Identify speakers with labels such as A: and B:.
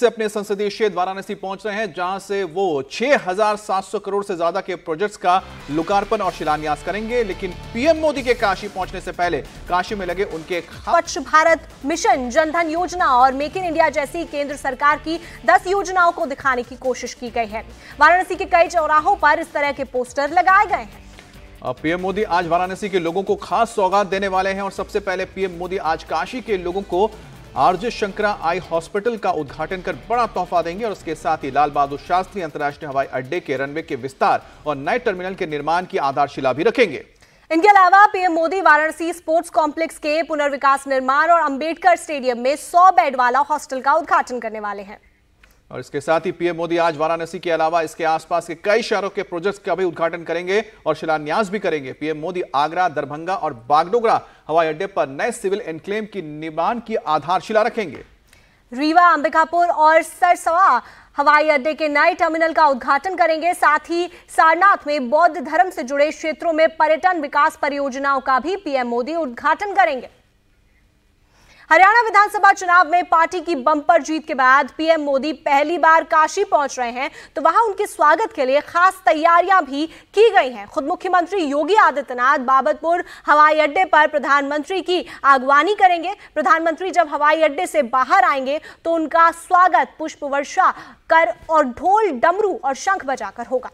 A: से अपने संसदीय क्षेत्र वाराणसी पहुँच रहे हैं जहाँ से वो 6,700 करोड़ से ज़्यादा के प्रोजेक्ट्स का लोकार्पण और शिलान्यास करेंगे। लेकिन पीएम मोदी के काशी पहुँचने से पहले काशी में लगे उनके
B: स्वच्छ भारत मिशन जनधन योजना और मेक इन इंडिया जैसी केंद्र सरकार की 10 योजनाओं को दिखाने की कोशिश की गई है। वाराणसी के कई चौराहों पर इस तरह के पोस्टर लगाए गए हैं।
A: पीएम मोदी आज वाराणसी के लोगों को खास सौगात देने वाले हैं और सबसे पहले पीएम मोदी आज काशी के लोगों को आरजे शंकरा आई हॉस्पिटल का उद्घाटन कर बड़ा तोहफा देंगे और उसके साथ ही लाल बहादुर शास्त्री अंतर्राष्ट्रीय हवाई अड्डे के रनवे के विस्तार और नए टर्मिनल के निर्माण की आधारशिला भी रखेंगे।
B: इनके अलावा PM Modi Varanasi sports complex के पुनर्विकास निर्माण और अंबेडकर स्टेडियम में 100 बेड वाला हॉस्टल का उद्घाटन करने वाले हैं।
A: और इसके साथ ही पीएम मोदी आज वाराणसी के अलावा इसके आसपास के कई शहरों के प्रोजेक्ट्स का भी उद्घाटन करेंगे और शिलान्यास भी करेंगे। पीएम मोदी आगरा, दरभंगा और बागडोगरा हवाई अड्डे पर नए सिविल एनक्लेम की निर्माण की आधारशिला रखेंगे।
B: रीवा, अंबिकापुर और सरसवा हवाई अड्डे के नए टर्मिनल का उद्घाटन करेंगे। साथ ही सारनाथ में बौद्ध धर्म से जुड़े क्षेत्रों में पर्यटन विकास परियोजनाओं का भी पीएम मोदी उद्घाटन करेंगे। हरियाणा विधानसभा चुनाव में पार्टी की बम्पर जीत के बाद पीएम मोदी पहली बार काशी पहुँच रहे हैं तो वहाँ उनके स्वागत के लिए खास तैयारियाँ भी की गई हैं। खुद मुख्यमंत्री योगी आदित्यनाथ बाबतपुर हवाई अड्डे पर प्रधानमंत्री की आगवानी करेंगे। प्रधानमंत्री जब हवाई अड्डे से बाहर आएँगे तो उनका स्वागत, पुष्प वर्षा, कर और ढोल डमरू और शंख बजाकर होगा।